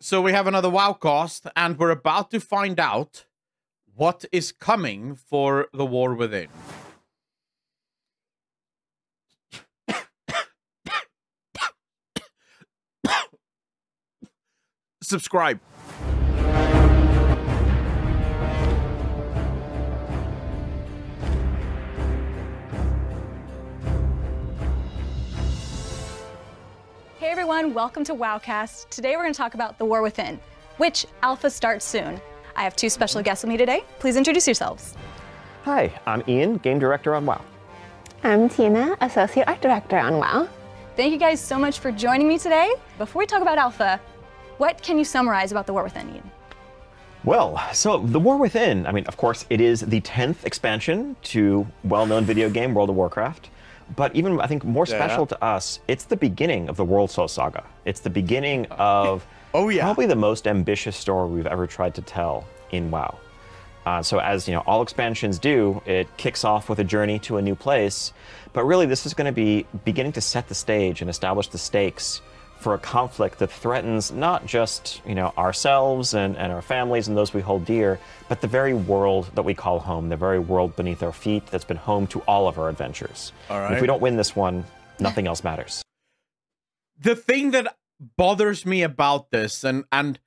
So we have another wow Wowcast, and we're about to find out what is coming for the War Within. Subscribe. Everyone, welcome to Wowcast. Today we're going to talk about The War Within, which alpha starts soon. I have two special guests with me today. Please introduce yourselves. Hi, I'm Ian, Game Director on WoW. I'm Tina, Associate Art Director on WoW. Thank you guys so much for joining me today. Before we talk about alpha, what can you summarize about The War Within, Ian? Well, so The War Within, I mean, of course, it is the 10th expansion to well-known video game World of Warcraft. But even, I think, more special Yeah. to us, it's the beginning of the World Soul Saga. It's the beginning of Oh, yeah. probably the most ambitious story we've ever tried to tell in WoW. Uh, so as you know, all expansions do, it kicks off with a journey to a new place. But really, this is going to be beginning to set the stage and establish the stakes for a conflict that threatens not just you know ourselves and, and our families and those we hold dear, but the very world that we call home, the very world beneath our feet that's been home to all of our adventures. All And if we don't win this one, nothing else matters. the thing that bothers me about this, and and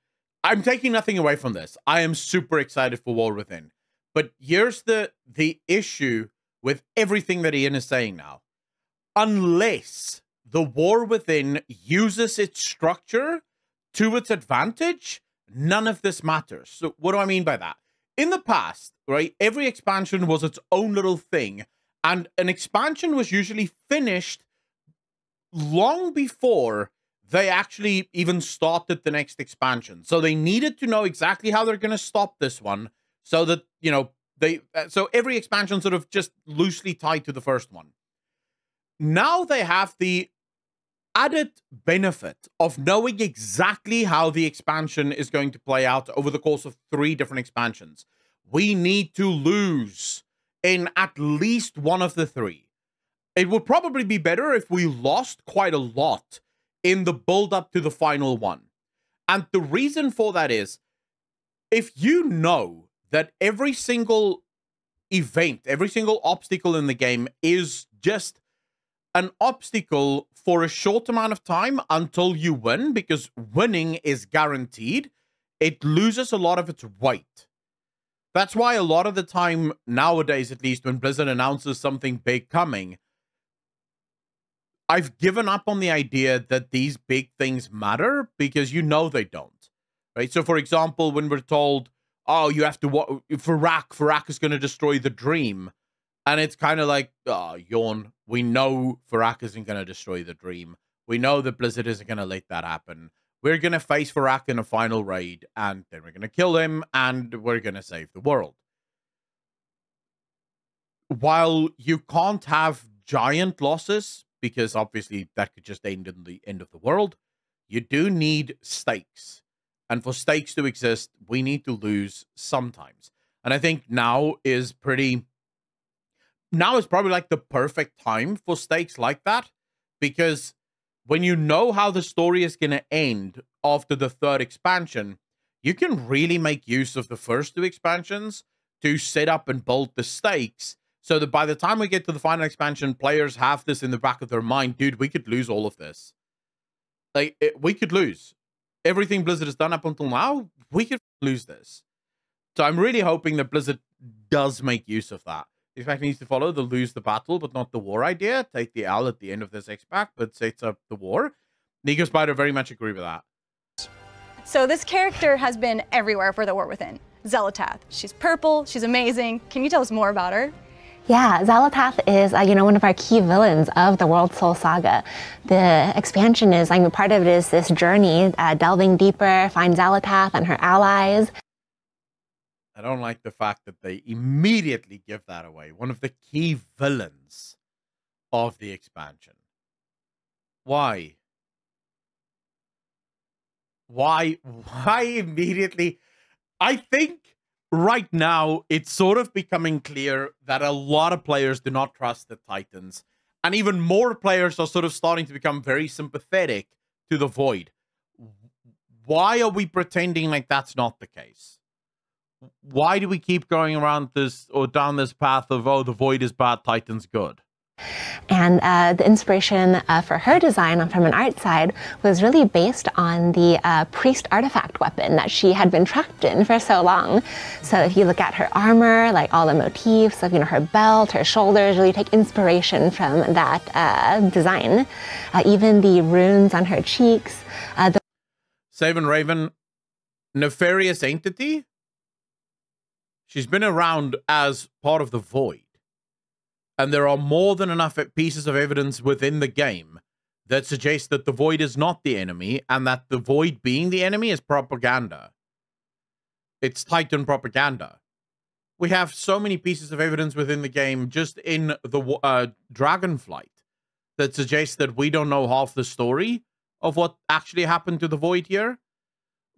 I'm taking nothing away from this. I am super excited for War Within. But here's the the issue with everything that Ian is saying now. Unless the War Within uses its structure to its advantage, none of this matters. So what do I mean by that? In the past, right, every expansion was its own little thing, and an expansion was usually finished long before they actually even started the next expansion. So they needed to know exactly how they're going to stop this one so that, you know, they uh, so every expansion sort of just loosely tied to the first one. Now they have the added benefit of knowing exactly how the expansion is going to play out over the course of three different expansions. We need to lose in at least one of the three. It would probably be better if we lost quite a lot in the build up to the final one. And the reason for that is if you know that every single event, every single obstacle in the game is just an obstacle for a short amount of time until you win, because winning is guaranteed, it loses a lot of its weight. That's why a lot of the time nowadays, at least when Blizzard announces something big coming, I've given up on the idea that these big things matter because you know they don't. Right? So, for example, when we're told, oh, you have to, wa- for Fyrakk is going to destroy the dream. And it's kind of like, oh, yawn. We know Fyrakk isn't going to destroy the dream. We know that Blizzard isn't going to let that happen. We're going to face Fyrakk in a final raid, and then we're going to kill him, and we're going to save the world. While you can't have giant losses, because obviously that could just end in the end of the world, you do need stakes. And for stakes to exist, we need to lose sometimes. And I think now is pretty now is probably like the perfect time for stakes like that because when you know how the story is going to end after the third expansion, you can really make use of the first two expansions to set up and build the stakes so that by the time we get to the final expansion, players have this in the back of their mind, dude, we could lose all of this. Like, it, we could lose. Everything Blizzard has done up until now, we could lose this. So I'm really hoping that Blizzard does make use of that. The fact needs to follow the lose the battle, but not the war idea. Take the L at the end of this X pack, but sets up the war. Nico Spider very much agree with that. So this character has been everywhere for The War Within. Xalatath. She's purple, she's amazing. Can you tell us more about her? Yeah, Xalatath is, uh, you know, one of our key villains of the World Soul Saga. The expansion is, I mean, part of it is this journey, uh, delving deeper, find Xalatath and her allies. I don't like the fact that they immediately give that away. One of the key villains of the expansion. Why? Why? Why immediately? I think right now it's sort of becoming clear that a lot of players do not trust the Titans. And even more players are sort of starting to become very sympathetic to the Void. why are we pretending like that's not the case? Why do we keep going around this or down this path of oh the void is bad, Titan's good? And uh, the inspiration uh, for her design from an art side was really based on the uh, priest artifact weapon that she had been trapped in for so long. So if you look at her armor, like all the motifs of you know her belt, her shoulders, really take inspiration from that uh, design. Uh, even the runes on her cheeks. Uh, the Savin Raven, nefarious entity. She's been around as part of the void and there are more than enough pieces of evidence within the game that suggest that the void is not the enemy and that the void being the enemy is propaganda. It's Titan propaganda. We have so many pieces of evidence within the game just in the uh, Dragonflight that suggests that we don't know half the story of what actually happened to the void here.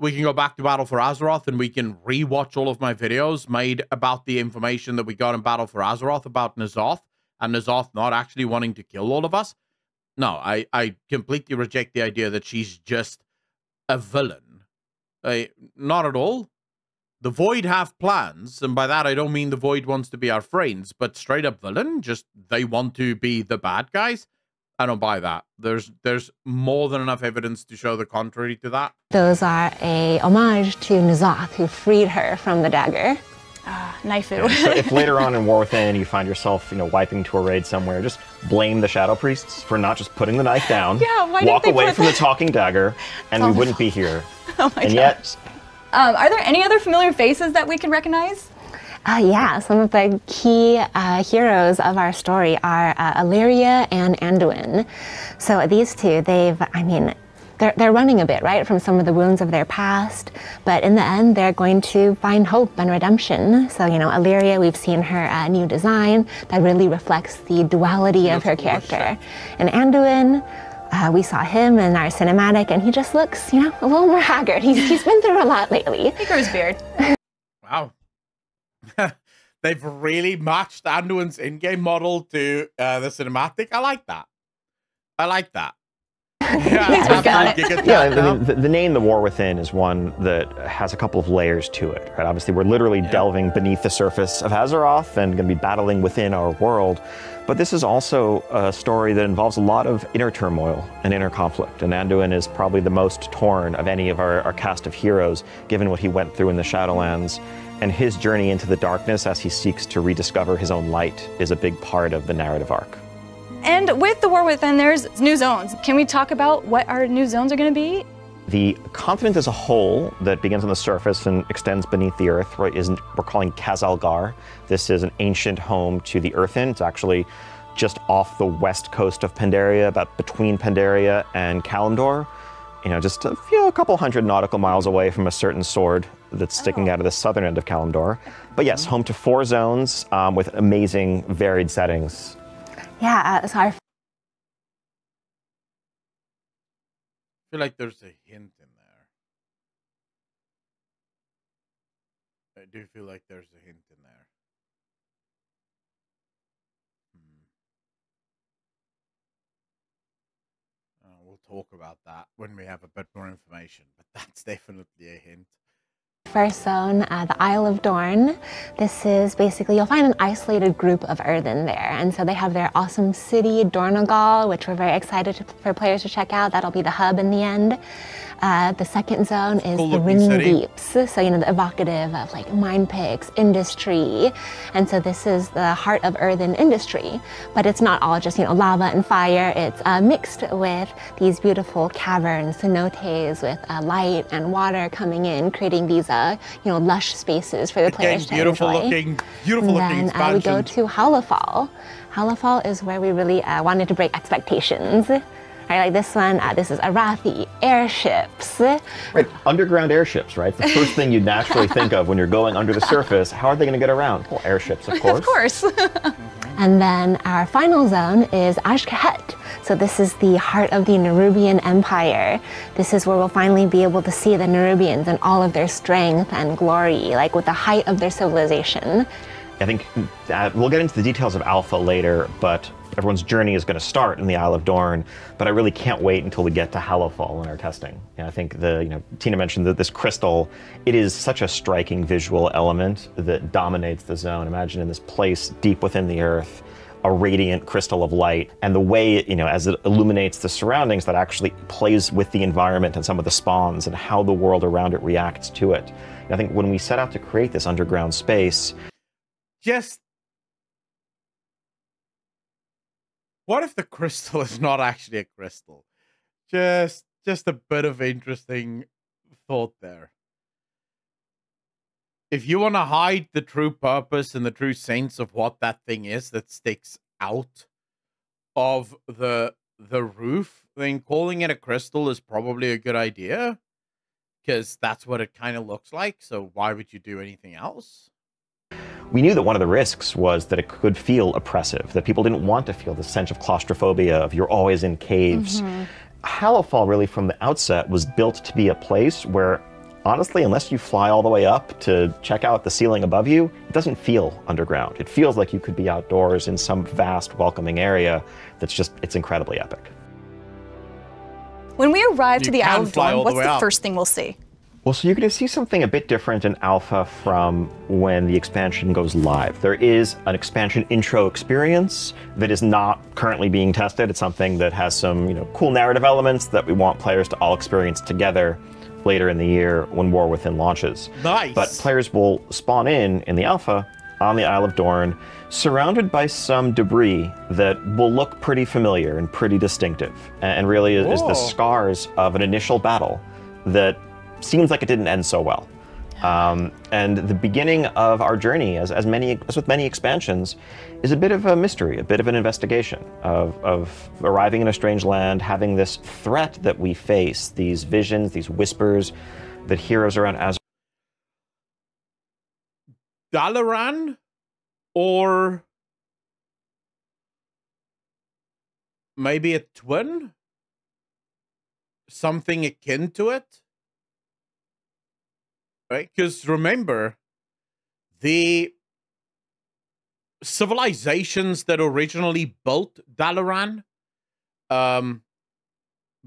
We can go back to Battle for Azeroth and we can rewatch all of my videos made about the information that we got in Battle for Azeroth about N'Zoth and N'Zoth not actually wanting to kill all of us. No, I, I completely reject the idea that she's just a villain. I, not at all. The Void have plans, and by that I don't mean the Void wants to be our friends, but straight up villain, just they want to be the bad guys. I don't buy that. There's there's more than enough evidence to show the contrary to that. Those are a homage to N'Zoth, who freed her from the dagger. Ah, Naifu. Yeah, so if later on in War Within you find yourself, you know, wiping to a raid somewhere, just blame the Shadow Priests for not just putting the knife down. yeah, why Walk didn't they away put from that? the talking dagger, and we wouldn't be here. Oh my and gosh. yet, Um, are there any other familiar faces that we can recognize? Uh, yeah, some of the key uh, heroes of our story are uh, Alleria and Anduin. So these two, they've, I mean, they're, they're running a bit, right, from some of the wounds of their past, but in the end, they're going to find hope and redemption. So, you know, Alleria, we've seen her uh, new design that really reflects the duality of her character. And Anduin, uh, we saw him in our cinematic, and he just looks, you know, a little more haggard. He's, he's been through a lot lately. He grows beard. Wow. They've really matched Anduin's in-game model to uh, the cinematic. I like that. I like that. Yeah, we got absolutely it. get yeah, I mean, the, the name The War Within is one that has a couple of layers to it, right? Obviously, we're literally delving beneath the surface of Azeroth and going to be battling within our world. But this is also a story that involves a lot of inner turmoil and inner conflict. And Anduin is probably the most torn of any of our, our cast of heroes, given what he went through in the Shadowlands. And his journey into the darkness as he seeks to rediscover his own light is a big part of the narrative arc. And with the War Within, there's new zones. Can we talk about what our new zones are going to be? The continent as a whole that begins on the surface and extends beneath the earth right, is we're calling Khaz Algar. This is an ancient home to the Earthen. It's actually just off the west coast of Pandaria, about between Pandaria and Kalimdor. You know, just a, few, a couple hundred nautical miles away from a certain sword that's sticking out of the southern end of Kalimdor. But yes, home to four zones um, with amazing, varied settings. Yeah, uh, so our feel like there's a hint in there. I do feel like there's a hint in there. Hmm. Uh, we'll talk about that when we have a bit more information, but that's definitely a hint. First zone, uh, the Isle of Dorn. This is basically, you'll find an isolated group of Earthen there. And so they have their awesome city, Dornogal, which we're very excited to, for players to check out. That'll be the hub in the end. Uh, the second zone is the Ringing city. Deeps. So, you know, the evocative of like mine picks, industry. And so this is the heart of Earth earthen industry. But it's not all just, you know, lava and fire. It's uh, mixed with these beautiful caverns, cenotes with uh, light and water coming in, creating these, uh, you know, lush spaces for the Again, players to beautiful enjoy. looking, beautiful And looking then uh, we go to Hallowfall. Hallowfall is where we really uh, wanted to break expectations. Right, like this one, uh, this is Arathi, airships. Right, underground airships, right? The first thing you'd naturally think of when you're going under the surface. How are they going to get around? Well, airships, of course. Of course. And then our final zone is Azj-Kahet. So this is the heart of the Nerubian Empire. This is where we'll finally be able to see the Nerubians and all of their strength and glory, like with the height of their civilization. I think uh, we'll get into the details of Alpha later, but everyone's journey is going to start in the Isle of Dorn. But I really can't wait until we get to Hallowfall in our testing. And I think the, you know, Tina mentioned that this crystal, it is such a striking visual element that dominates the zone. Imagine in this place deep within the earth, a radiant crystal of light, and the way, you know, as it illuminates the surroundings, that actually plays with the environment and some of the spawns and how the world around it reacts to it. And I think when we set out to create this underground space, just what if the crystal is not actually a crystal? Just just a bit of interesting thought there. If you want to hide the true purpose and the true sense of what that thing is that sticks out of the the roof then calling it a crystal is probably a good idea because that's what it kind of looks like so why would you do anything else we knew that one of the risks was that it could feel oppressive, that people didn't want to feel the sense of claustrophobia, of you're always in caves. Mm-hmm. Hallowfall, really, from the outset, was built to be a place where, honestly, unless you fly all the way up to check out the ceiling above you, it doesn't feel underground. It feels like you could be outdoors in some vast, welcoming area that's just, it's incredibly epic. When we arrive you to the Isle of Dorn, what's the, the first thing we'll see? Well, so you're going to see something a bit different in alpha from when the expansion goes live. There is an expansion intro experience that is not currently being tested. It's something that has some, you know, cool narrative elements that we want players to all experience together later in the year when War Within launches. Nice. But players will spawn in in the alpha on the Isle of Dorn, surrounded by some debris that will look pretty familiar and pretty distinctive, and really is, is the scars of an initial battle that seems like it didn't end so well. Um, and the beginning of our journey, as, as many as with many expansions, is a bit of a mystery, a bit of an investigation of, of arriving in a strange land, having this threat that we face, these visions, these whispers that heroes around as Dalaran or maybe a twin? Something akin to it? Right? Because remember, the civilizations that originally built Dalaran, um,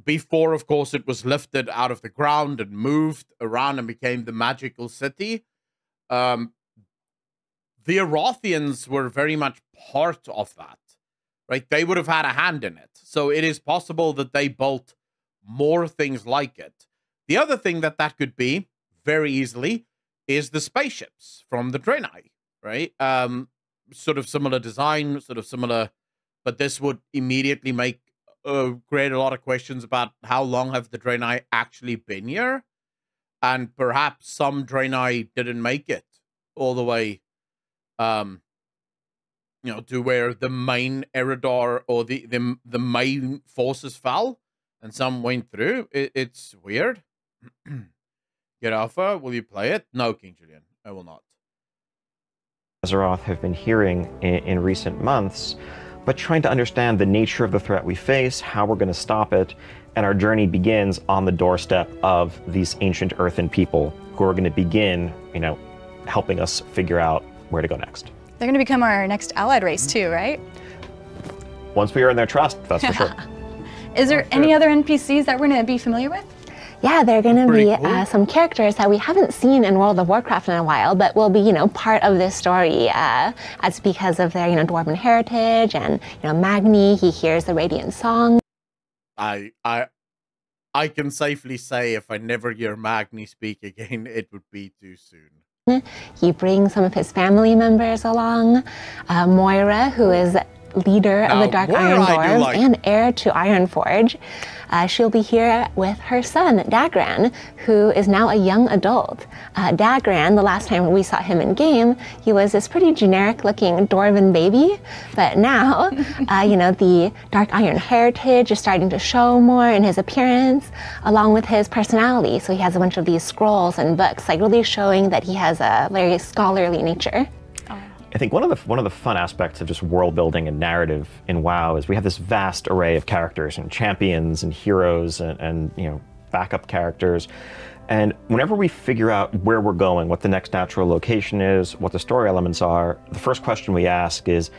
before, of course, it was lifted out of the ground and moved around and became the magical city, um, the Arathians were very much part of that, right? They would have had a hand in it. So it is possible that they built more things like it. The other thing that that could be very easily is the spaceships from the Draenei, right? Um, sort of similar design, sort of similar, but this would immediately make uh, create a lot of questions about how long have the Draenei actually been here, and perhaps some Draenei didn't make it all the way, um, you know, to where the main Eredar or the the the main forces fell, and some went through. It, it's weird. Get Alpha, will you play it? No, King Julian, I will not. Azeroth have been hearing in, in recent months, but trying to understand the nature of the threat we face, how we're going to stop it, and our journey begins on the doorstep of these ancient earthen people who are going to begin, you know, helping us figure out where to go next. They're going to become our next allied race too, right? Once we earn their trust, that's for sure. Is there any other NPCs that we're going to be familiar with? Yeah, they're going to be cool. uh, some characters that we haven't seen in World of Warcraft in a while, but will be, you know, part of this story uh, as because of their, you know, dwarven heritage and, you know, Magni, he hears the Radiant Song. I, I, I can safely say if I never hear Magni speak again, it would be too soon. He brings some of his family members along. Uh, Moira, who is leader now, of the Dark Iron Dwarves like and heir to Ironforge. Uh, she'll be here with her son, Dagran, who is now a young adult. Uh, Dagran, the last time we saw him in game, he was this pretty generic looking dwarven baby, but now, uh, you know, the Dark Iron heritage is starting to show more in his appearance, along with his personality. So he has a bunch of these scrolls and books, like really showing that he has a very scholarly nature. I think one of the one of the fun aspects of just world building and narrative in WoW is we have this vast array of characters and champions and heroes and, and you know backup characters. And whenever we figure out where we're going, what the next natural location is, what the story elements are, the first question we ask is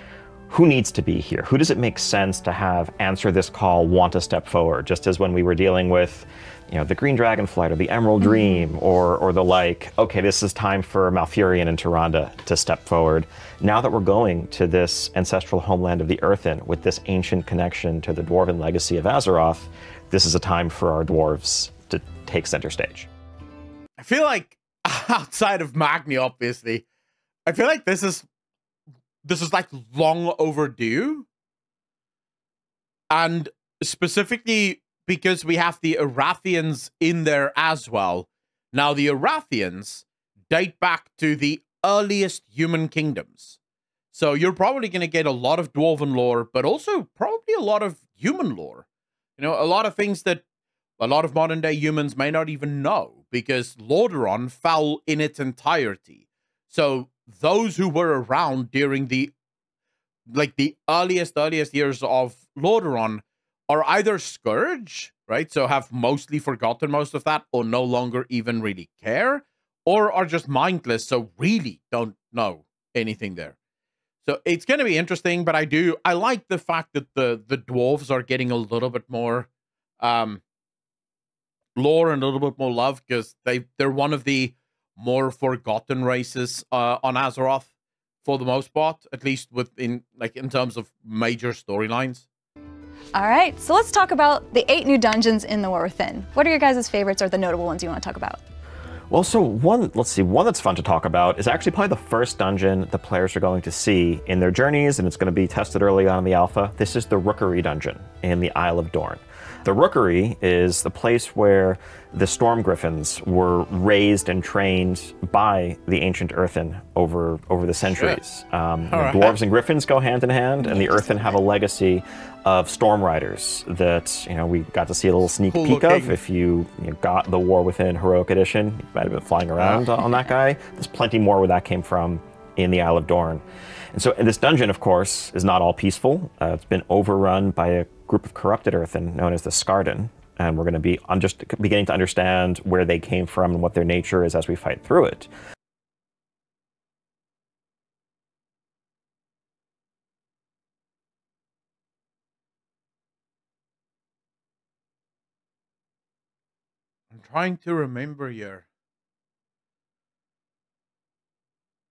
who needs to be here? Who does it make sense to have answer this call, want to step forward? Just as when we were dealing with, you know, the Green Dragonflight or the Emerald Mm-hmm. Dream or or the like, okay, this is time for Malfurion and Tyrande to step forward. Now that we're going to this ancestral homeland of the Earthen with this ancient connection to the dwarven legacy of Azeroth, this is a time for our dwarves to take center stage. I feel like outside of Magni, obviously, I feel like this is this is like long overdue. And specifically because we have the Arathians in there as well. Now the Arathians date back to the earliest human kingdoms. So you're probably going to get a lot of dwarven lore, but also probably a lot of human lore. You know, a lot of things that a lot of modern day humans may not even know because Lordaeron fell in its entirety. So those who were around during the like the earliest earliest years of Lordaeron are either scourge, right? So have mostly forgotten most of that or no longer even really care or are just mindless so really don't know anything there. So it's going to be interesting, but I do I like the fact that the the dwarves are getting a little bit more um lore and a little bit more love because they they're one of the more forgotten races uh, on Azeroth for the most part, at least within like in terms of major storylines. All right, so let's talk about the eight new dungeons in the War Within. What are your guys' favorites or the notable ones you want to talk about? Well, so one, let's see, one that's fun to talk about is actually probably the first dungeon the players are going to see in their journeys, and it's going to be tested early on in the alpha. This is the Rookery dungeon in the Isle of Dorn. The Rookery is the place where the Storm Griffins were raised and trained by the ancient Earthen over over the centuries. Um, Alright. dwarves and griffins go hand in hand, and the Earthen have a legacy of storm riders that you know we got to see a little sneak Cool peek of if you, you got the War Within Heroic Edition. You might have been flying around on that guy. There's plenty more where that came from in the Isle of Dorn. And so and this dungeon, of course, is not all peaceful. Uh, it's been overrun by a group of corrupted Earthen known as the Skardyn. And we're going to be on just beginning to understand where they came from and what their nature is as we fight through it. I'm trying to remember here.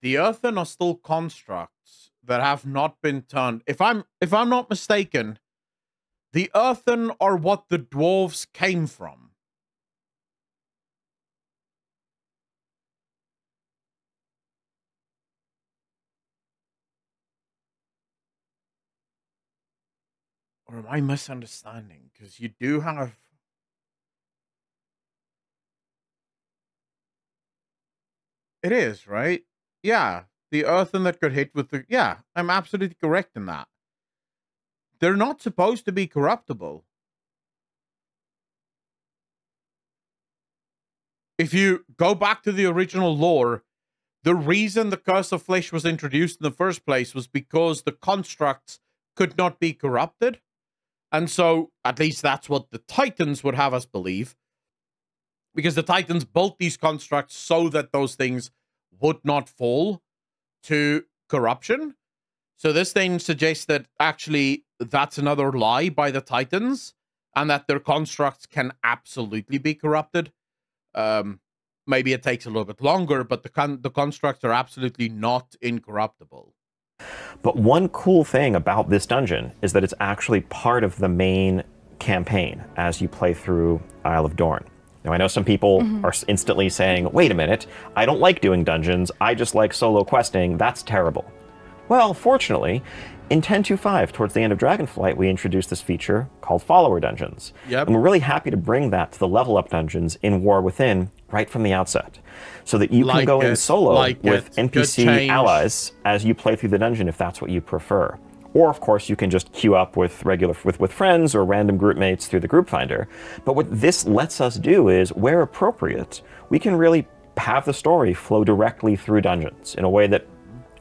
The earthen are still constructs that have not been turned. If I'm if I'm not mistaken, the earthen are what the dwarves came from. Or am I misunderstanding? Because you do have It is, right? Yeah. The earthen that got hit with the. Yeah, I'm absolutely correct in that. They're not supposed to be corruptible. If you go back to the original lore, the reason the Curse of Flesh was introduced in the first place was because the constructs could not be corrupted. And so, at least that's what the Titans would have us believe because the Titans built these constructs so that those things would not fall to corruption. So this thing suggests that actually that's another lie by the Titans and that their constructs can absolutely be corrupted. Um, maybe it takes a little bit longer, but the con- the constructs are absolutely not incorruptible. But one cool thing about this dungeon is that it's actually part of the main campaign as you play through Isle of Dorn. Now, I know some people are instantly saying, wait a minute, I don't like doing dungeons, I just like solo questing, that's terrible. Well, fortunately, in 10.2.5, towards the end of Dragonflight, we introduced this feature called Follower Dungeons. Yep. And we're really happy to bring that to the level up dungeons in War Within right from the outset. So that you can Like go in solo like with it. NPC allies as you play through the dungeon if that's what you prefer. Or of course you can just queue up with regular with, with friends or random group mates through the group finder. But what this lets us do is where appropriate, we can really have the story flow directly through dungeons in a way that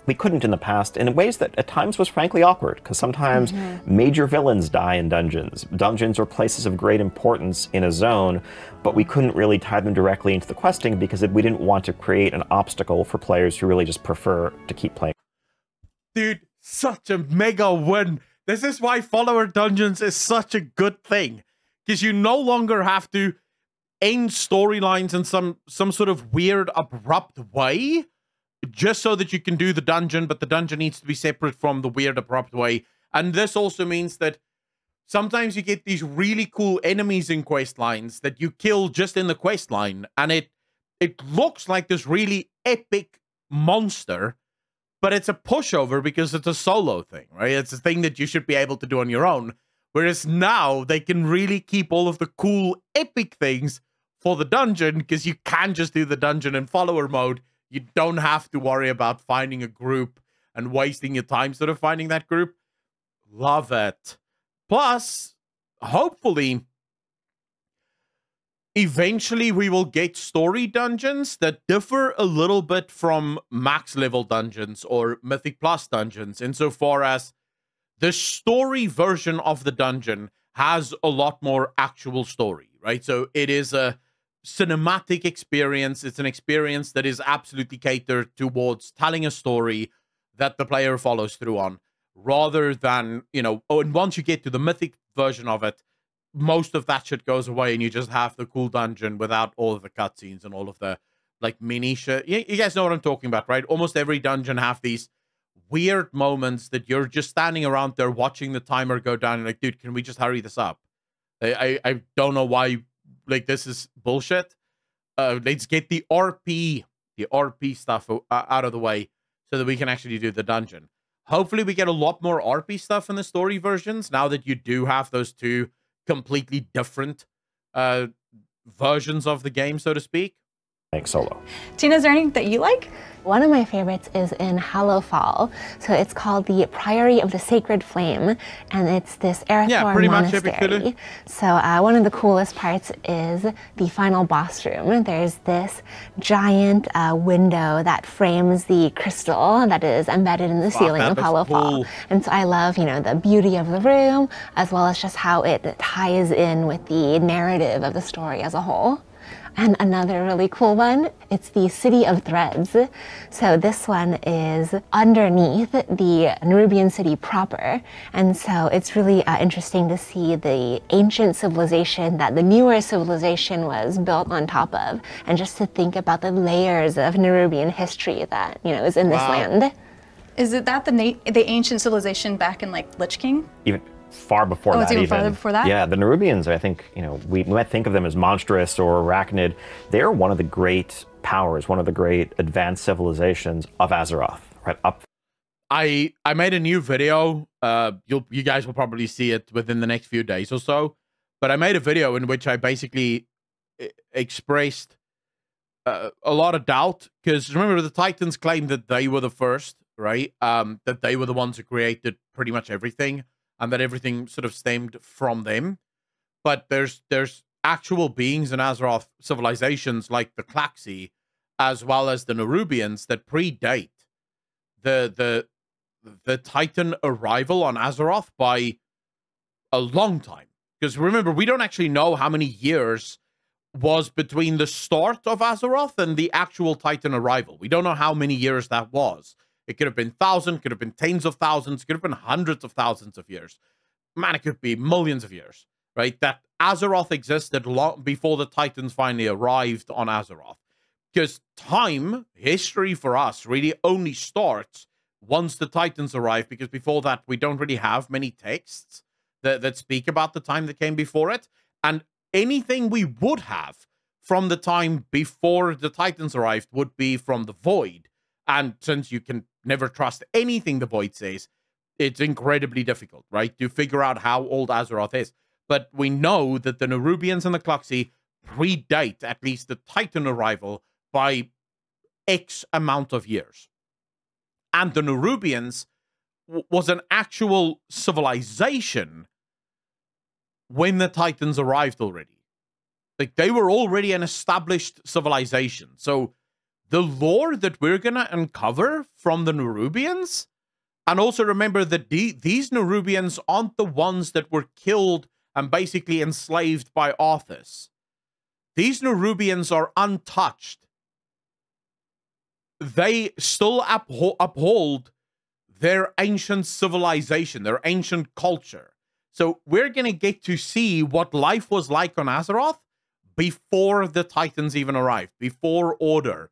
we couldn't in the past in ways that at times was frankly awkward because sometimes mm-hmm. major villains die in dungeons. Dungeons are places of great importance in a zone, but we couldn't really tie them directly into the questing because we didn't want to create an obstacle for players who really just prefer to keep playing. Dude, such a mega win. This is why follower dungeons is such a good thing because you no longer have to end storylines in some some sort of weird abrupt way just so that you can do the dungeon, but the dungeon needs to be separate from the weird abrupt way. And this also means that sometimes you get these really cool enemies in quest lines that you kill just in the quest line, and it it looks like this really epic monster, but it's a pushover because it's a solo thing, right? It's a thing that you should be able to do on your own. Whereas now they can really keep all of the cool epic things for the dungeon because you can just do the dungeon in follower mode you don't have to worry about finding a group and wasting your time sort of finding that group. Love it. Plus, hopefully, eventually we will get story dungeons that differ a little bit from max level dungeons or Mythic Plus dungeons, insofar as the story version of the dungeon has a lot more actual story, right? So it is a cinematic experience. It's an experience that is absolutely catered towards telling a story that the player follows through on, rather than, you know, oh, and once you get to the mythic version of it, most of that shit goes away and you just have the cool dungeon without all of the cutscenes and all of the like minutia. You, you guys know what I'm talking about, right? Almost every dungeon have these weird moments that you're just standing around there watching the timer go down and like, dude, can we just hurry this up? I, I don't know why like this is bullshit. Uh, let's get the RP, the RP stuff out of the way so that we can actually do the dungeon. Hopefully, we get a lot more RP stuff in the story versions now that you do have those two completely different uh, versions of the game, so to speak. Like solo. Tina, is there anything that you like? One of my favorites is in Hallowfall. So it's called the Priory of the Sacred Flame, and it's this Erethdor yeah, pretty monastery. Much so uh, one of the coolest parts is the final boss room. There's this giant uh, window that frames the crystal that is embedded in the wow, ceiling of Hallowfall. Cool. And so I love, you know, the beauty of the room as well as just how it ties in with the narrative of the story as a whole. And another really cool one, it's the City of Threads. So this one is underneath the Nerubian city proper. And so it's really uh, interesting to see the ancient civilization that the newer civilization was built on top of. And just to think about the layers of Nerubian history that, you know, is in this wow. land. Is it that the the ancient civilization back in like Lich King? Even far before oh, that. It's even, even farther before that. Yeah, the Nerubians. I think you know we, we might think of them as monstrous or arachnid. They're one of the great powers, one of the great advanced civilizations of Azeroth. Right up. I I made a new video. Uh, you'll you guys will probably see it within the next few days or so. But I made a video in which I basically expressed uh, a lot of doubt because remember the Titans claimed that they were the first, right? Um, that they were the ones who created pretty much everything and that everything sort of stemmed from them. But there's there's actual beings in Azeroth civilizations like the Tlaxi, as well as the Nerubians that predate the the the Titan arrival on Azeroth by a long time. Because remember, we don't actually know how many years was between the start of Azeroth and the actual Titan arrival. We don't know how many years that was. It could have been thousands, could have been tens of thousands, could have been hundreds of thousands of years. Man, it could be millions of years, right? That Azeroth existed long before the Titans finally arrived on Azeroth. Because time, history for us, really only starts once the Titans arrive, because before that, we don't really have many texts that, that speak about the time that came before it. And anything we would have from the time before the Titans arrived would be from the Void. And since you can never trust anything the Void says, it's incredibly difficult, right, to figure out how old Azeroth is. But we know that the Nerubians and the Tlaxi predate at least the Titan arrival by X amount of years. And the Nerubians was an actual civilization when the Titans arrived already. Like they were already an established civilization. So the lore that we're gonna uncover from the Nerubians, and also remember that the, these Nerubians aren't the ones that were killed and basically enslaved by Arthas. These Nerubians are untouched. They still uphold, uphold their ancient civilization, their ancient culture. So we're going to get to see what life was like on Azeroth before the Titans even arrived, before Order.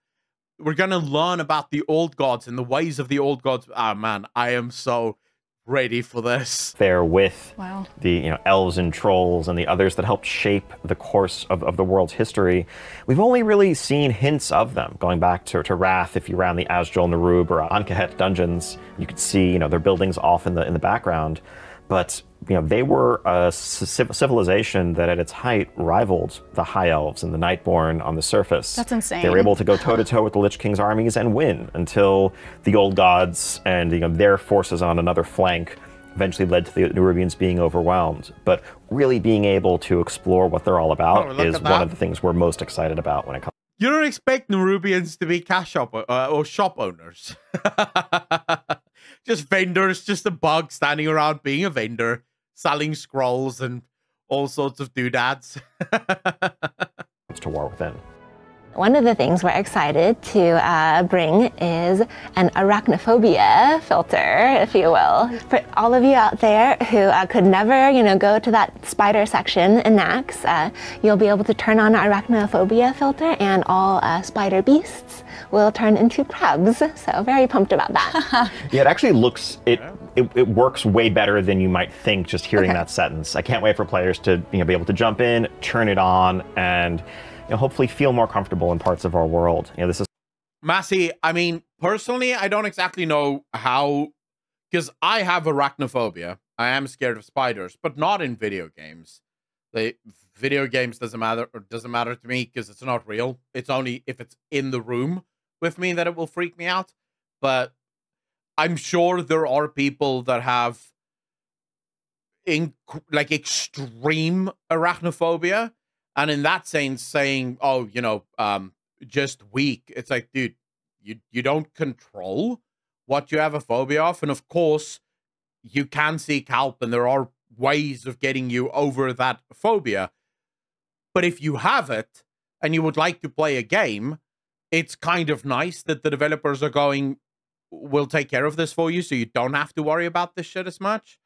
We're going to learn about the old gods and the ways of the old gods. Ah, oh, man, I am so ready for this. There with wow. the you know elves and trolls and the others that helped shape the course of, of the world's history. We've only really seen hints of them going back to, to Wrath. If you ran the Azjol Nerub or Ahn'kahet dungeons, you could see you know their buildings off in the in the background. But you know they were a civilization that at its height rivaled the High Elves and the Nightborne on the surface. That's insane. They were able to go toe to toe with the Lich King's armies and win until the Old Gods and you know their forces on another flank eventually led to the Nerubians being overwhelmed. But really being able to explore what they're all about oh, is one of the things we're most excited about when it comes. You don't expect Nerubians to be cash shop uh, or shop owners. just vendors, just a bug standing around being a vendor selling scrolls and all sorts of doodads. it's to War Within. One of the things we're excited to uh, bring is an arachnophobia filter, if you will. For all of you out there who uh, could never, you know, go to that spider section in Naxx, uh, you'll be able to turn on arachnophobia filter and all uh, spider beasts will turn into crabs. So very pumped about that. yeah, it actually looks, it, it, it, works way better than you might think just hearing okay. that sentence. I can't wait for players to you know, be able to jump in, turn it on, and know, hopefully feel more comfortable in parts of our world. You know, this is Massey. I mean, personally, I don't exactly know how, because I have arachnophobia. I am scared of spiders, but not in video games. The video games doesn't matter or doesn't matter to me because it's not real. It's only if it's in the room with me that it will freak me out. But I'm sure there are people that have in like extreme arachnophobia and in that sense, saying, "Oh, you know, um, just weak," it's like, dude, you you don't control what you have a phobia of, and of course, you can seek help, and there are ways of getting you over that phobia. But if you have it and you would like to play a game, it's kind of nice that the developers are going, we'll take care of this for you so you don't have to worry about this shit as much.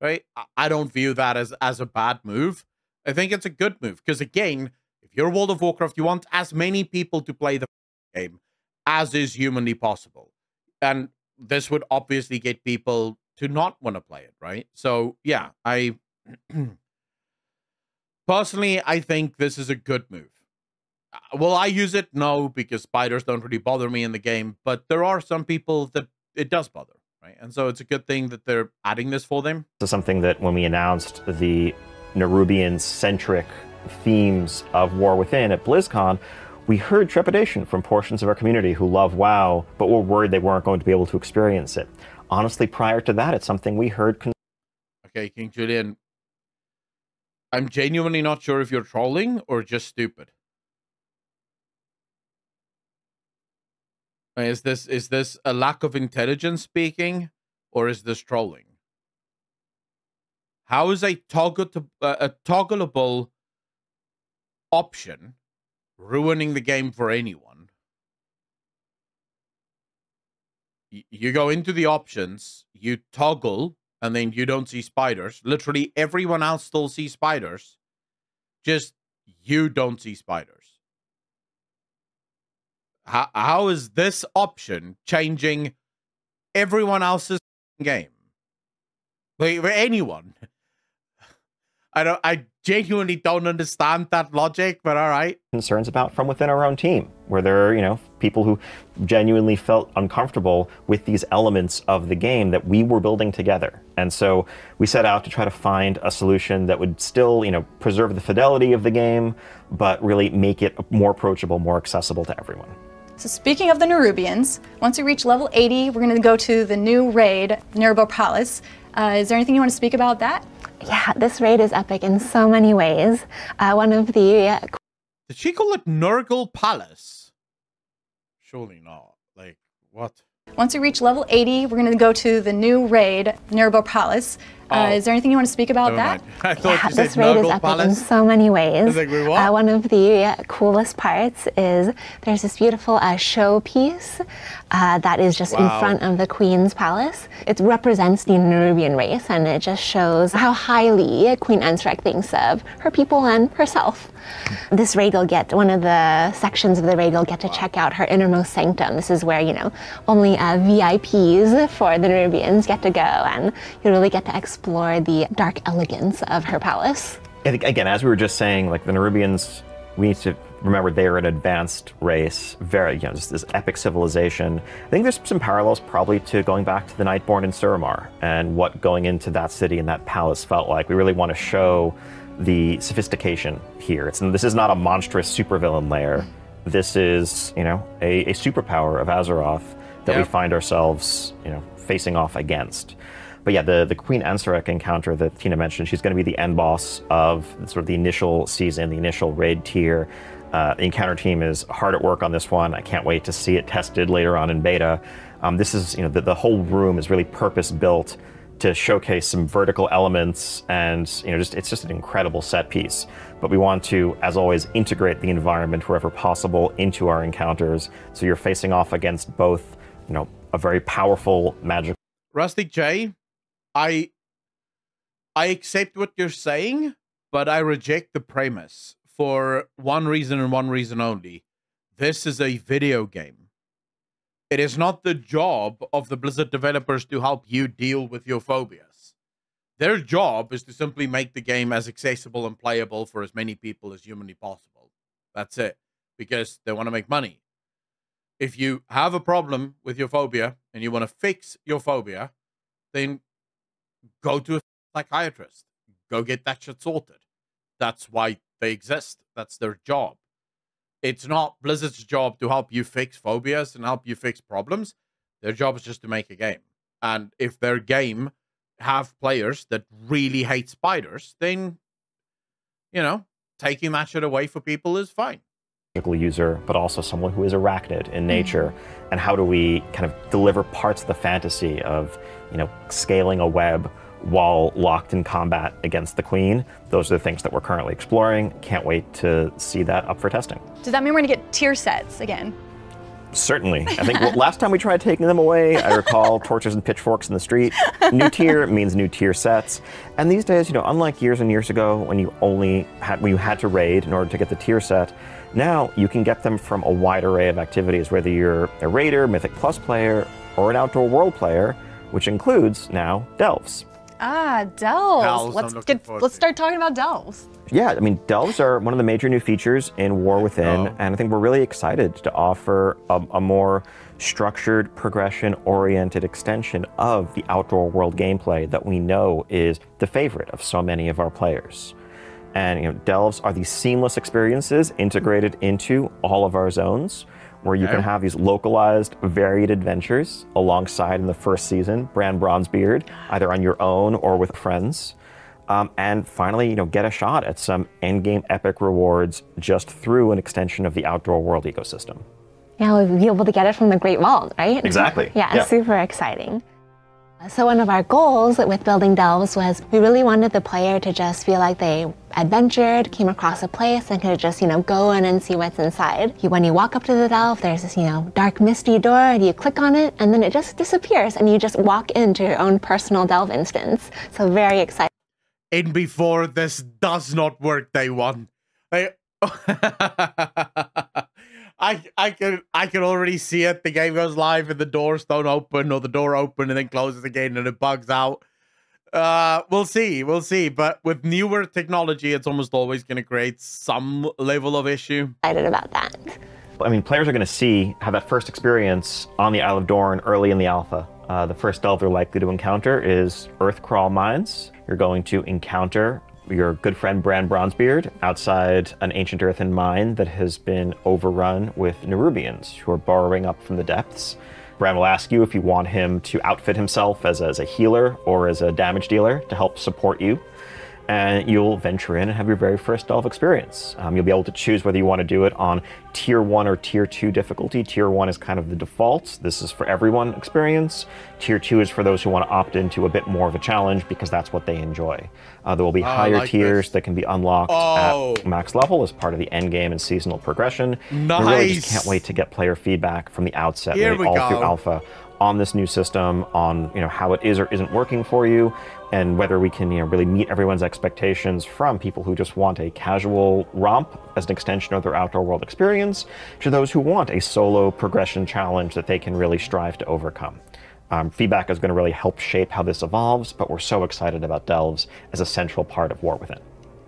Right? I don't view that as as a bad move. I think it's a good move because again, if you're World of Warcraft, you want as many people to play the game as is humanly possible. And this would obviously get people to not want to play it, right? So, yeah, I personally I think this is a good move. Uh, will I use it? No, because spiders don't really bother me in the game, but there are some people that it does bother, right? And so it's a good thing that they're adding this for them. So something that when we announced the Nerubian-centric themes of War Within at BlizzCon, we heard trepidation from portions of our community who love WoW, but were worried they weren't going to be able to experience it. Honestly, prior to that, it's something we heard. okay, King Julian, I'm genuinely not sure if you're trolling or just stupid. Is this is this a lack of intelligence speaking, or is this trolling? How is a toggle to, uh, a toggleable option ruining the game for anyone? You go into the options, you toggle, and then you don't see spiders. Literally everyone else still sees spiders. Just you don't see spiders. How, how is this option changing everyone else's game? Like, anyone. I don't. I genuinely don't understand that logic, but all right. Concerns about from within our own team, where there are you know people who genuinely felt uncomfortable with these elements of the game that we were building together, and so we set out to try to find a solution that would still you know preserve the fidelity of the game, but really make it more approachable, more accessible to everyone. So speaking of the Nerubians, once we reach level 80, we're going to go to the new raid, Nergal Palace. Uh, is there anything you want to speak about that? Yeah, this raid is epic in so many ways. Uh, one of the... Did she call it Nurgle Palace? Surely not. Like, what? Once we reach level 80, we're going to go to the new raid, Nurgle Palace. Uh, Oh. is there anything you want to speak about Never that? mind. I thought Yeah, you said this raid is Nurgle epic in so many ways. like, what? Uh, one of the coolest parts is there's this beautiful uh, showpiece uh, that is just in front of the Queen's palace. It represents the Nerubian race, and it just shows how highly Queen Ansurek thinks of her people and herself. This raid will get one of the sections of the raid will get to check out her innermost sanctum. This is where you know only uh, VIPs for the Nerubians get to go, and you really get to explore the dark elegance of her palace. I think, again, as we were just saying, like the Nerubians, we need to remember they're an advanced race, very, you know, just this epic civilization. I think there's some parallels probably to going back to the Nightborne in Suramar and what going into that city and that palace felt like. We really want to show the sophistication here. It's, this is not a monstrous supervillain lair. This is, you know, a, a superpower of Azeroth that we find ourselves, you know, facing off against. But yeah, the, the Queen Ansurek encounter that Tina mentioned, she's going to be the end boss of sort of the initial season, the initial raid tier. Uh, the encounter team is hard at work on this one. I can't wait to see it tested later on in beta. Um, this is, you know, the, the whole room is really purpose built to showcase some vertical elements and, you know, just it's just an incredible set piece. But we want to, as always, integrate the environment wherever possible into our encounters. So you're facing off against both, you know, a very powerful magic Rustic J, I I accept what you're saying, but I reject the premise for one reason and one reason only. This is a video game. It is not the job of the Blizzard developers to help you deal with your phobias. Their job is to simply make the game as accessible and playable for as many people as humanly possible. That's it. Because they want to make money. If you have a problem with your phobia and you want to fix your phobia, then go to a psychiatrist. Go get that shit sorted. That's why they exist. That's their job. It's not Blizzard's job to help you fix phobias and help you fix problems. Their job is just to make a game. And if their game have players that really hate spiders, then you know, taking that shit away for people is fine. magical user, but also someone who is arachnid in mm-hmm. nature. And how do we kind of deliver parts of the fantasy of, you know, scaling a web while locked in combat against the queen? Those are the things that we're currently exploring. Can't wait to see that up for testing. Does that mean we're going to get tier sets again? Certainly. I think well, last time we tried taking them away, I recall torches and pitchforks in the street. New tier means new tier sets. And these days, you know, unlike years and years ago when you only had when you had to raid in order to get the tier set, now you can get them from a wide array of activities, whether you're a raider, Mythic Plus player, or an outdoor world player, which includes now delves. Ah, delves. Delves, let's get let's to. start talking about delves. Yeah, I mean, delves are one of the major new features in War Within, Oh. and I think we're really excited to offer a, a more structured, progression-oriented extension of the outdoor world gameplay that we know is the favorite of so many of our players. And you know, delves are these seamless experiences integrated into all of our zones, where you can have these localized, varied adventures alongside in the first season, Bran Bronzebeard, either on your own or with friends. Um, and finally, you know, get a shot at some endgame epic rewards just through an extension of the outdoor world ecosystem. Yeah, we'll be able to get it from the Great Vault, right? Exactly. Yeah, Yeah. super exciting. So one of our goals with building delves was we really wanted the player to just feel like they adventured, came across a place, and could just, you know, go in and see what's inside. When you walk up to the delve, there's this, you know, dark misty door, and you click on it, and then it just disappears, and you just walk into your own personal delve instance. So very exciting. in before this does not work day one. I, I, I can, I can already see it. The game goes live and the doors don't open, or the door open and then closes again, and it bugs out. Uh, we'll see, we'll see. But with newer technology, it's almost always going to create some level of issue. Excited about that. I mean, players are going to see have that first experience on the Isle of Dorn early in the alpha. Uh, the first delve they're likely to encounter is Earthcrawl Mines. You're going to encounter your good friend Bran Bronzebeard outside an ancient earthen mine that has been overrun with Nerubians who are burrowing up from the depths. Bran will ask you if you want him to outfit himself as a, as a healer or as a damage dealer to help support you. and you'll venture in and have your very first Delve experience. Um, you'll be able to choose whether you want to do it on tier one or tier two difficulty. Tier one is kind of the default. This is for everyone experience. Tier two is for those who want to opt into a bit more of a challenge because that's what they enjoy. Uh, there will be Oh, higher like tiers this. that can be unlocked Oh. at max level as part of the end game and seasonal progression. We really just can't wait to get player feedback from the outset, Here really all through alpha, on this new system, on you know how it is or isn't working for you, and whether we can you know really meet everyone's expectations from people who just want a casual romp as an extension of their outdoor world experience, to those who want a solo progression challenge that they can really strive to overcome. Um, feedback is going to really help shape how this evolves, but we're so excited about Delves as a central part of War Within.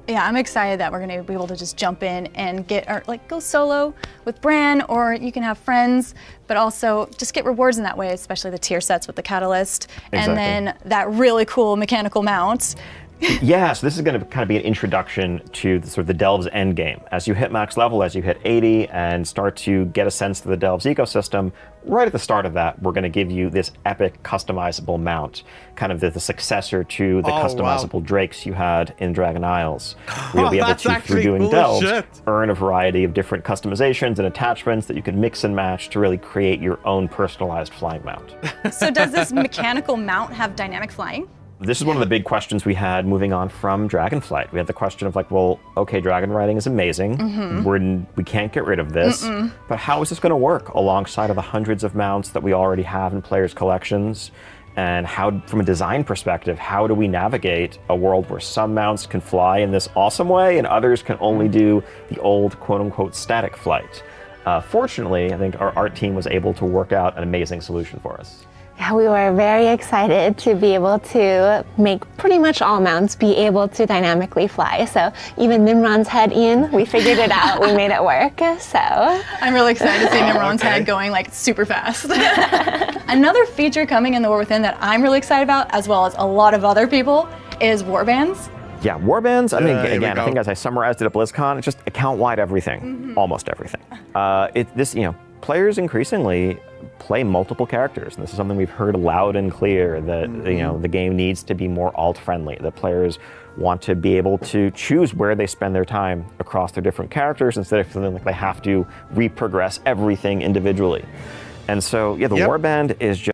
Yeah, I'm excited that we're gonna be able to just jump in and get or like go solo with Bran, or you can have friends, but also just get rewards in that way, especially the tier sets with the catalyst, Exactly. and then that really cool mechanical mount. yeah, so this is going to kind of be an introduction to the, sort of the Delves end game. As you hit max level, as you hit 80, and start to get a sense of the Delves ecosystem, right at the start of that, we're going to give you this epic customizable mount, kind of the, the successor to the Oh, wow. customizable drakes you had in Dragon Isles. Where you'll be able That's to, through actually doing cool as Delves, earn a variety of different customizations and attachments that you can mix and match to really create your own personalized flying mount. So does this mechanical mount have dynamic flying? This is one of the big questions we had moving on from Dragonflight. We had the question of like, well, okay, dragon riding is amazing. We're we can't get rid of this, but how is this going to work alongside of the hundreds of mounts that we already have in players' collections? And how, from a design perspective, how do we navigate a world where some mounts can fly in this awesome way and others can only do the old quote-unquote static flight? Uh, fortunately, I think our art team was able to work out an amazing solution for us. Yeah, we were very excited to be able to make pretty much all mounts be able to dynamically fly. So even Mimiron's head in, we figured it out, we made it work. So I'm really excited to see Mimiron's okay. head going like super fast. Another feature coming in the War Within that I'm really excited about, as well as a lot of other people, is warbands. Yeah, warbands. I mean, Yeah, here we again, I think as I summarized it at BlizzCon, it's just account-wide everything, almost everything. Uh, it this you know, players increasingly play multiple characters, and this is something we've heard loud and clear that you mm-hmm. know the game needs to be more alt-friendly. That players want to be able to choose where they spend their time across their different characters instead of feeling like they have to reprogress everything individually. And so, yeah, the Yep. warband is just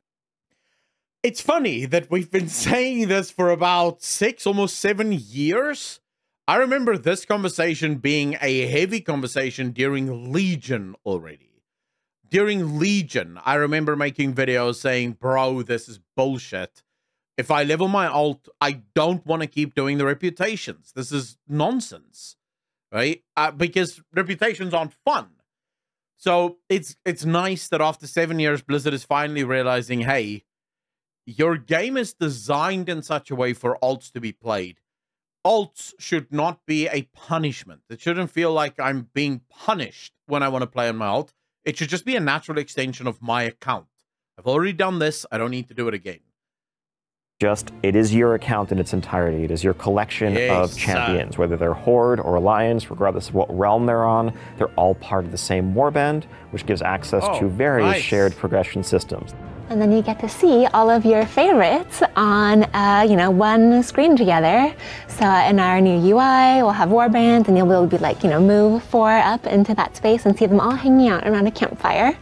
It's funny that we've been saying this for about six, almost seven years. I remember this conversation being a heavy conversation during Legion already. During Legion, I remember making videos saying, bro, this is bullshit. If I level my alt, I don't want to keep doing the reputations. This is nonsense, right? Uh, because reputations aren't fun. So it's it's nice that after seven years, Blizzard is finally realizing, hey, your game is designed in such a way for alts to be played. Alts should not be a punishment. It shouldn't feel like I'm being punished when I want to play on my alt. It should just be a natural extension of my account. I've already done this. I don't need to do it again. just it is your account in its entirety. It is your collection Yes, of sir. champions, whether they're Horde or Alliance, regardless of what realm they're on. They're all part of the same warband, which gives access Oh, to various nice. shared progression systems. And then you get to see all of your favorites on, uh, you know, one screen together. So in our new UI, we'll have warbands, and you'll be able to be like, you know, move four up into that space and see them all hanging out around a campfire.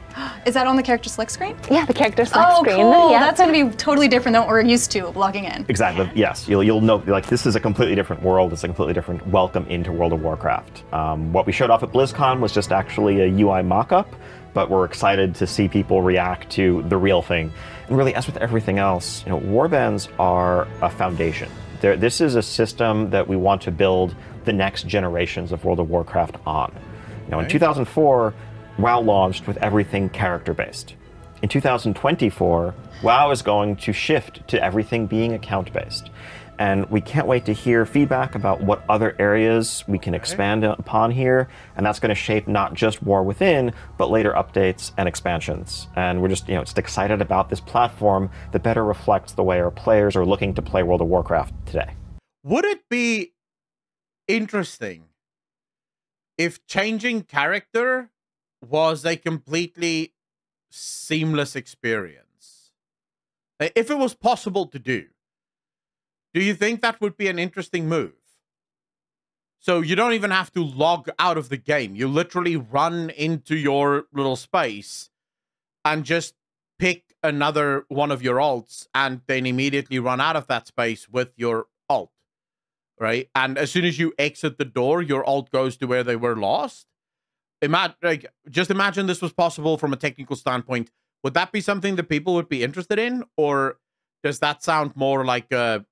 Is that on the character select screen? Yeah, the character select oh, screen. cool. Yeah. That's going to be totally different than what we're used to logging in. Exactly. Yes, you'll you'll know like this is a completely different world. It's a completely different welcome into World of Warcraft. Um, what we showed off at BlizzCon was just actually a UI mock-up, but we're excited to see people react to the real thing. And really, as with everything else, you know, warbands are a foundation. There, this is a system that we want to build the next generations of World of Warcraft on. You know, in 2004, WoW launched with everything character-based. In 2024, WoW is going to shift to everything being account based. And we can't wait to hear feedback about what other areas we can expand upon here. And that's going to shape not just War Within, but later updates and expansions. And we're just, you know, just excited about this platform that better reflects the way our players are looking to play World of Warcraft today. Would it be interesting if changing character was a completely seamless experience? If it was possible to do, do you think that would be an interesting move? So you don't even have to log out of the game. You literally run into your little space and just pick another one of your alts and then immediately run out of that space with your alt. Right? And as soon as you exit the door, your alt goes to where they were lost. Imagine like just imagine this was possible from a technical standpoint. Would that be something that people would be interested in? Or does that sound more like a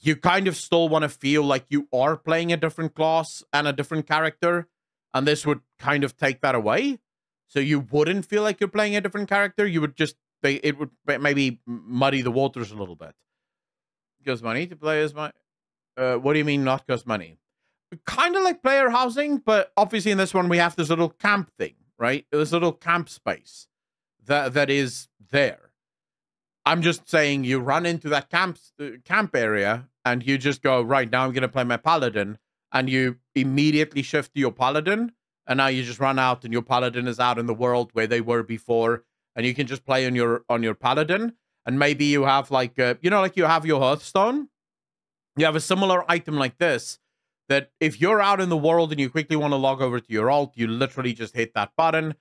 you kind of still want to feel like you are playing a different class and a different character, and this would kind of take that away. So you wouldn't feel like you're playing a different character. You would just it would maybe muddy the waters a little bit. Because money to play as my. Uh, what do you mean not cost money? Kind of like player housing, but obviously in this one we have this little camp thing, right? This little camp space that that is there. I'm just saying you run into that camp uh, camp area and you just go right now. I'm gonna play my paladin, and you immediately shift to your paladin, and now you just run out, and your paladin is out in the world where they were before, and you can just play on your on your paladin. And maybe you have like a, uh, you know like you have your Hearthstone. You have a similar item like this that if you're out in the world and you quickly want to log over to your alt, you literally just hit that button,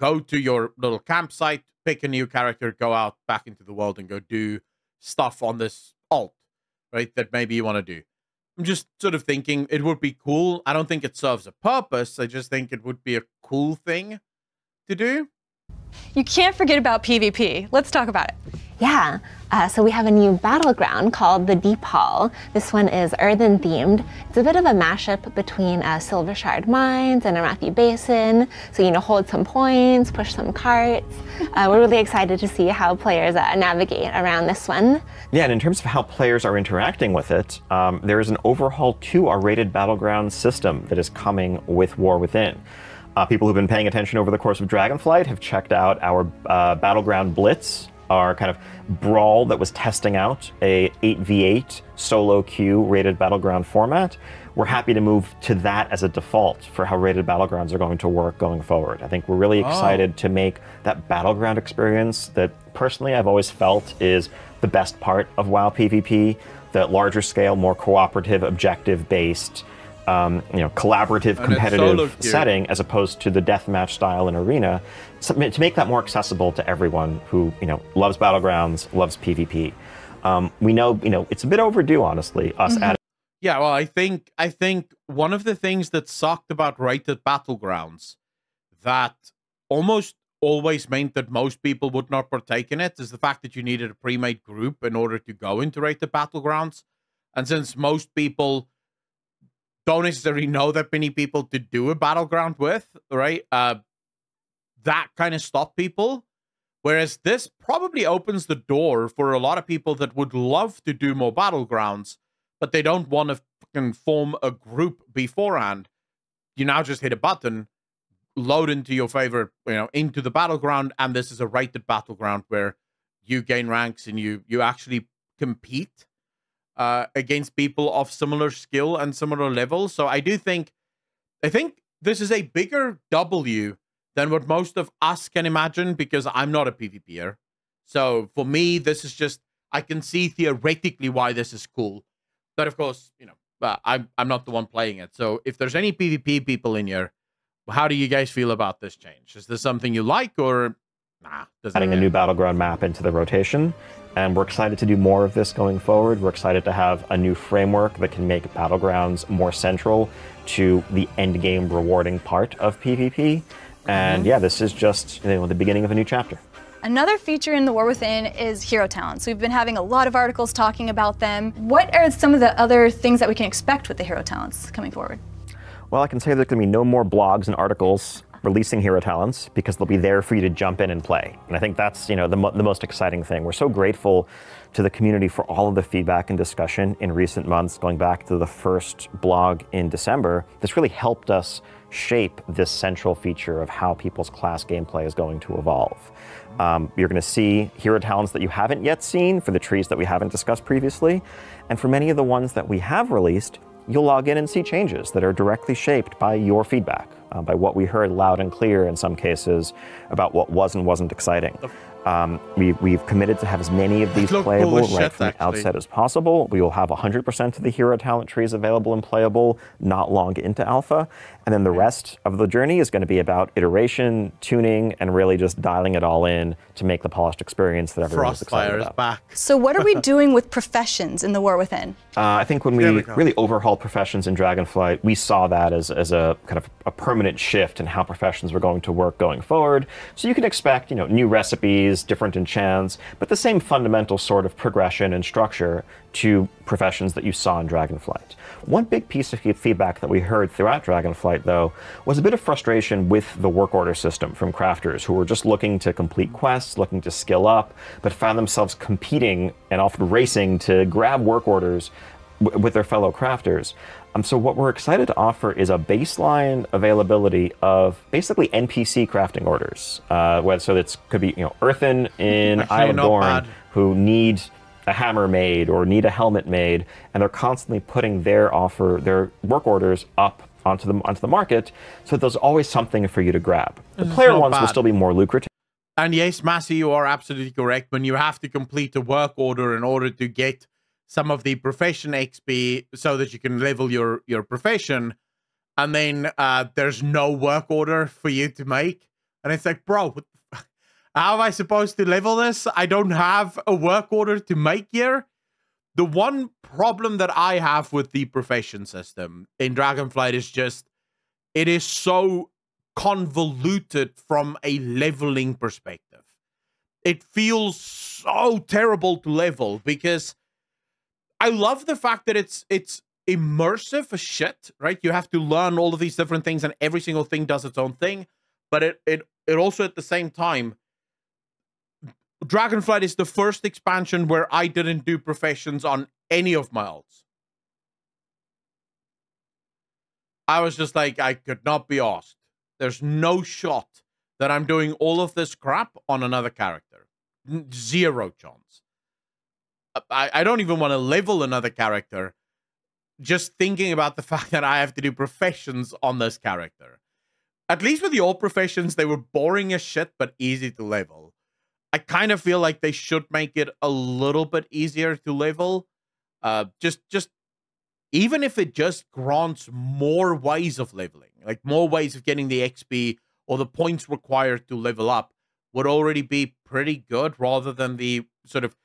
go to your little campsite, pick a new character, go out back into the world and go do stuff on this alt, right? That maybe you want to do. I'm just sort of thinking it would be cool. I don't think it serves a purpose. I just think it would be a cool thing to do. You can't forget about PvP. Let's talk about it. Yeah, uh, so we have a new battleground called the Deephaul. This one is earthen themed. It's a bit of a mashup between uh, Silvershard Mines and a Arathi Basin. So, you know, hold some points, push some carts. Uh, we're really excited to see how players uh, navigate around this one. Yeah, and in terms of how players are interacting with it, um, there is an overhaul to our rated battleground system that is coming with War Within. Uh, people who've been paying attention over the course of Dragonflight have checked out our uh, Battleground Blitz our kind of brawl that was testing out a 8v8 solo queue rated battleground format. We're happy to move to that as a default for how rated battlegrounds are going to work going forward. I think we're really oh. excited oh. to make that battleground experience that personally I've always felt is the best part of WoW PvP, the larger scale, more cooperative, objective based um, you know, collaborative, and competitive setting as opposed to the deathmatch style in arena, so, to make that more accessible to everyone who you know loves battlegrounds, loves PvP. Um, we know you know it's a bit overdue, honestly. Us mm-hmm. adding. Yeah, well, I think I think one of the things that sucked about rated battlegrounds that almost always meant that most people would not partake in it is the fact that you needed a pre-made group in order to go into rated battlegrounds, and since most people don't necessarily know that many people to do a battleground with, right? Uh, that kind of stopped people. Whereas this probably opens the door for a lot of people that would love to do more battlegrounds, but they don't want to form a group beforehand. You now just hit a button, load into your favorite, you know, into the battleground, and this is a rated battleground where you gain ranks and you you actually compete uh, against people of similar skill and similar level. So I do think, I think this is a bigger W than what most of us can imagine because I'm not a PvPer. So for me, this is just I can see theoretically why this is cool, but of course, you know, uh, I'm I'm not the one playing it. So if there's any PvP people in here, how do you guys feel about this change? Is this something you like or nah? Adding a new battleground map into the rotation and we're excited to do more of this going forward. We're excited to have a new framework that can make Battlegrounds more central to the end game rewarding part of PvP. And mm-hmm. yeah, this is just you know, the beginning of a new chapter. Another feature in the War Within is hero talents. We've been having a lot of articles talking about them. What are some of the other things that we can expect with the hero talents coming forward? Well, I can say there's going to be no more blogs and articles releasing hero talents because they'll be there for you to jump in and play. And I think that's you know the, mo the most exciting thing. We're so grateful to the community for all of the feedback and discussion in recent months, going back to the first blog in December. This really helped us shape this central feature of how people's class gameplay is going to evolve. Um, you're going to see hero talents that you haven't yet seen for the trees that we haven't discussed previously. And for many of the ones that we have released, you'll log in and see changes that are directly shaped by your feedback. Uh, by what we heard loud and clear in some cases about what was and wasn't exciting. Um, we, we've committed to have as many of these playable right shit, from the actually. outset as possible. We will have 100% of the hero talent trees available and playable not long into alpha. And then the rest of the journey is going to be about iteration, tuning, and really just dialing it all in to make the polished experience that everyone's excited Frostfire is about. back. So what are we doing with professions in the War Within? Uh, I think when we, we really overhauled professions in Dragonflight, we saw that as, as a kind of a permanent shift in how professions were going to work going forward. So you can expect, you know, new recipes, different enchants, but the same fundamental sort of progression and structure to professions that you saw in Dragonflight. One big piece of feedback that we heard throughout Dragonflight, though, was a bit of frustration with the work order system from crafters who were just looking to complete quests, looking to skill up, but found themselves competing and often racing to grab work orders w- with their fellow crafters. Um, so what we're excited to offer is a baseline availability of basically NPC crafting orders. Uh, so that could be you know Earthen in Isle Dorn who need a hammer made or need a helmet made, and they're constantly putting their offer, their work orders up onto the onto the market, so there's always something for you to grab. The player not ones will still be more lucrative. And yes, Massey, you are absolutely correct. When you have to complete a work order in order to get some of the profession XP so that you can level your, your profession, and then uh, there's no work order for you to make. And it's like, bro, what how am I supposed to level this? I don't have a work order to make here. The one problem that I have with the profession system in Dragonflight is just it is so convoluted from a leveling perspective. It feels so terrible to level because I love the fact that it's it's immersive as shit, right? You have to learn all of these different things and every single thing does its own thing, but it it it also at the same time Dragonflight is the first expansion where I didn't do professions on any of my alts. I was just like, I could not be asked. There's no shot that I'm doing all of this crap on another character. Zero chance. Uh, I, I don't even want to level another character. Just thinking about the fact that I have to do professions on this character. At least with the old professions, they were boring as shit, but easy to level. I kind of feel like they should make it a little bit easier to level. Uh, just, just even if it just grants more ways of leveling, like more ways of getting the XP or the points required to level up, would already be pretty good rather than the sort of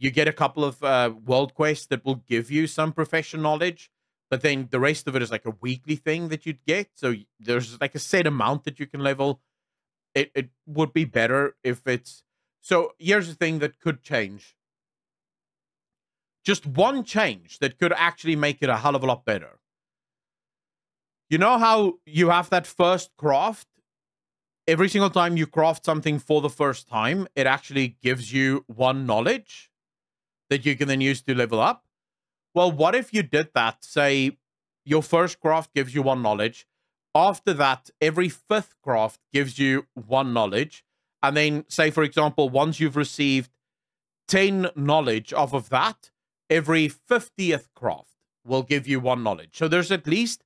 you get a couple of uh, world quests that will give you some profession knowledge, but then the rest of it is like a weekly thing that you'd get. So there's like a set amount that you can level. It it would be better if it's so. Here's the thing that could change. Just one change that could actually make it a hell of a lot better. You know how you have that first craft? Every single time you craft something for the first time, it actually gives you one knowledge that you can then use to level up. Well, what if you did that? Say your first craft gives you one knowledge. After that, every fifth craft gives you one knowledge. And then, say, for example, once you've received 10 knowledge off of that, every 50th craft will give you one knowledge. So there's at least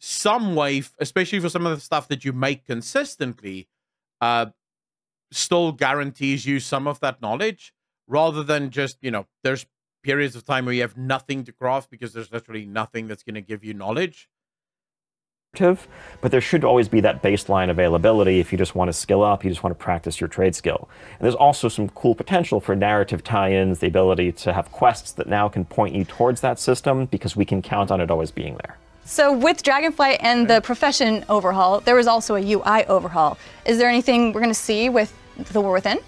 some way, especially for some of the stuff that you make consistently, uh, still guarantees you some of that knowledge rather than just, you know, there's periods of time where you have nothing to craft because there's literally nothing that's going to give you knowledge. But there should always be that baseline availability if you just want to skill up, you just want to practice your trade skill. And there's also some cool potential for narrative tie-ins, the ability to have quests that now can point you towards that system because we can count on it always being there. So with Dragonflight and the profession overhaul, there was also a UI overhaul. Is there anything we're going to see with the War Within?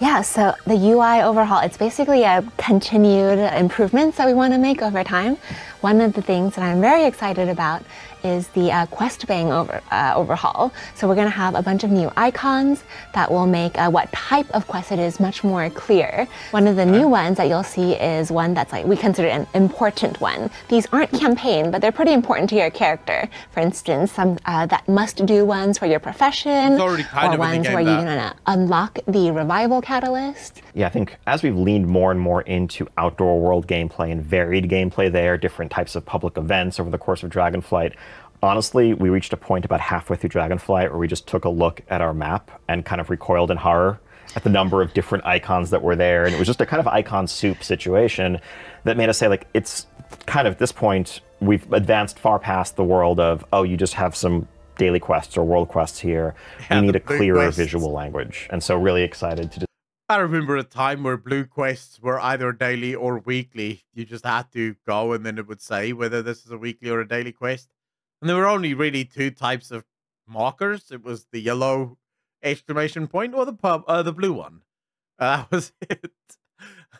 Yeah, so the UI overhaul, it's basically a continued improvements that we want to make over time. One of the things that I'm very excited about is the uh, quest bang over, uh, overhaul. So we're going to have a bunch of new icons that will make uh, what type of quest it is much more clear. One of the new ones that you'll see is one that's like we consider an important one. These aren't campaign, but they're pretty important to your character. For instance, some uh, that must-do ones for your profession, It's already kind or of in the ones where you're gonna unlock the revival catalyst. Yeah, I think as we've leaned more and more into outdoor world gameplay and varied gameplay there, different types of public events over the course of Dragonflight, honestly, we reached a point about halfway through Dragonflight where we just took a look at our map and kind of recoiled in horror at the number of different icons that were there. And it was just a kind of icon soup situation that made us say, like, it's kind of at this point, we've advanced far past the world of, oh, you just have some daily quests or world quests here. Yeah, we need a clearer quests. visual language. And so, really excited to just I remember a time where blue quests were either daily or weekly. You just had to go and then it would say whether this is a weekly or a daily quest. And there were only really two types of markers. It was the yellow exclamation point or the pub uh, the blue one. Uh, that was it.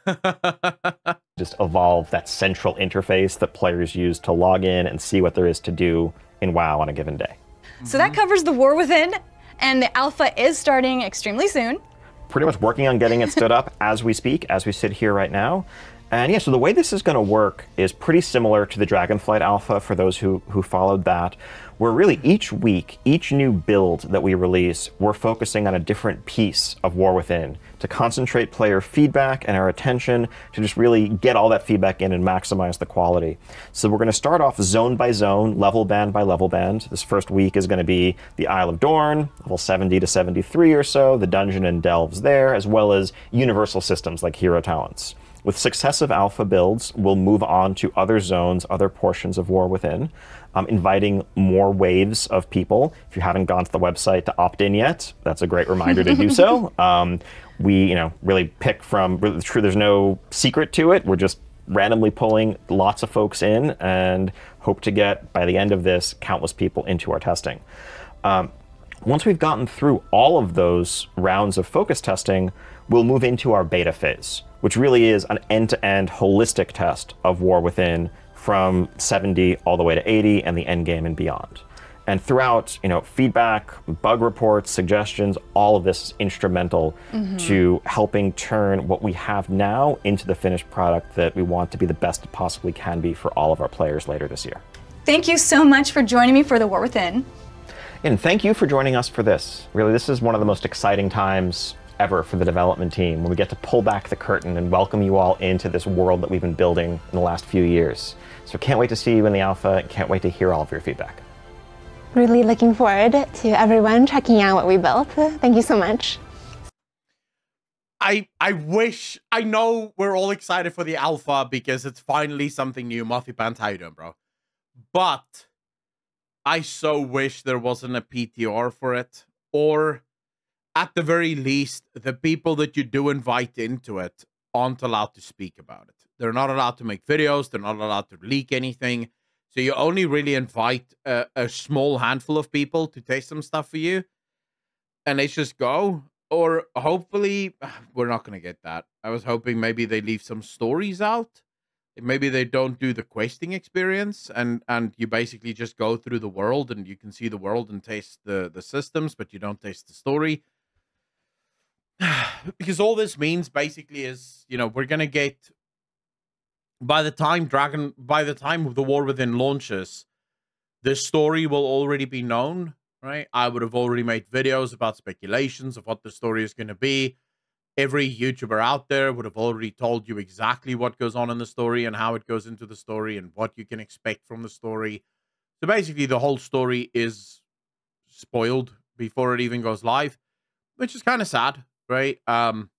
just evolve that central interface that players use to log in and see what there is to do in WoW on a given day. So that covers the War Within, and the alpha is starting extremely soon. Pretty much working on getting it stood up as we speak, as we sit here right now. And yeah, so the way this is going to work is pretty similar to the Dragonflight Alpha for those who, who followed that, where really each week, each new build that we release, we're focusing on a different piece of War Within to concentrate player feedback and our attention to just really get all that feedback in and maximize the quality. So we're going to start off zone by zone, level band by level band. This first week is going to be the Isle of Dorn, level 70 to 73 or so, the dungeon and delves there, as well as universal systems like hero talents. With successive alpha builds, we'll move on to other zones, other portions of War Within, um, inviting more waves of people. If you haven't gone to the website to opt in yet, that's a great reminder to do so. Um, we, you know, really pick from. Really, true, there's no secret to it. We're just randomly pulling lots of folks in, and hope to get by the end of this countless people into our testing. Um, once we've gotten through all of those rounds of focus testing, we'll move into our beta phase, which really is an end-to-end holistic test of War Within from 70 all the way to 80 and the end game and beyond. And throughout, you know, feedback, bug reports, suggestions, all of this is instrumental mm-hmm. to helping turn what we have now into the finished product that we want to be the best it possibly can be for all of our players later this year. Thank you so much for joining me for the War Within. And thank you for joining us for this. Really, this is one of the most exciting times ever for the development team when we get to pull back the curtain and welcome you all into this world that we've been building in the last few years. So can't wait to see you in the alpha. Can't wait to hear all of your feedback. Really looking forward to everyone checking out what we built. Thank you so much. I I wish I know we're all excited for the alpha because it's finally something new. Muffy Pants, how you doing, bro? But I so wish there wasn't a PTR for it, or at the very least, the people that you do invite into it aren't allowed to speak about it. They're not allowed to make videos. They're not allowed to leak anything. So you only really invite a, a small handful of people to taste some stuff for you, and they just go. Or hopefully, we're not going to get that. I was hoping maybe they leave some stories out. Maybe they don't do the questing experience, and and you basically just go through the world, and you can see the world and taste the the systems, but you don't taste the story. because all this means basically is, you know, we're gonna get by the time Dragon, by the time the War Within launches, the story will already be known, right? I would have already made videos about speculations of what the story is going to be. Every YouTuber out there would have already told you exactly what goes on in the story and how it goes into the story and what you can expect from the story. So basically, the whole story is spoiled before it even goes live, which is kind of sad, right? Um,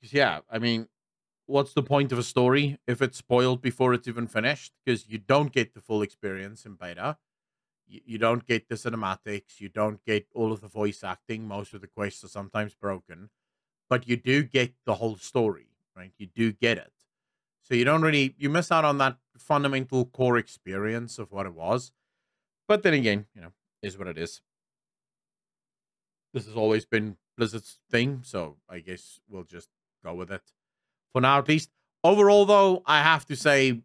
yeah, I mean, what's the point of a story if it's spoiled before it's even finished? Because you don't get the full experience in beta. You, you don't get the cinematics. You don't get all of the voice acting. Most of the quests are sometimes broken, but you do get the whole story, right? You do get it. So you don't really you miss out on that fundamental core experience of what it was. But then again, you know, is what it is. This has always been Blizzard's thing, so I guess we'll just go with it for now at least. Overall, though, I have to say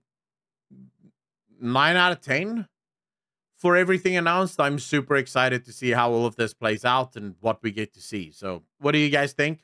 nine out of ten for everything announced. I'm super excited to see how all of this plays out and what we get to see. So, what do you guys think?